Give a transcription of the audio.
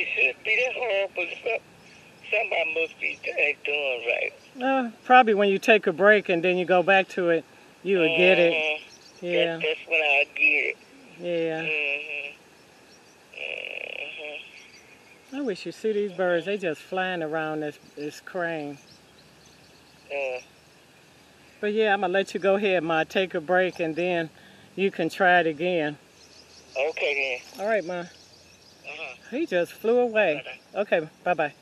It should be that hard, but some, somebody must be ain't doing right. Uh, probably when you take a break and then you go back to it, you would get it. Mhm. Yeah, That, that's when I get it. yeah. Mm-hmm. Mm-hmm. I wish you see these birds. They just flying around this this crane. Uh, But yeah, I'm gonna let you go ahead, Ma. Take a break and then you can try it again. okay then. All right, Ma. He just flew away. Bye-bye. Okay, bye bye.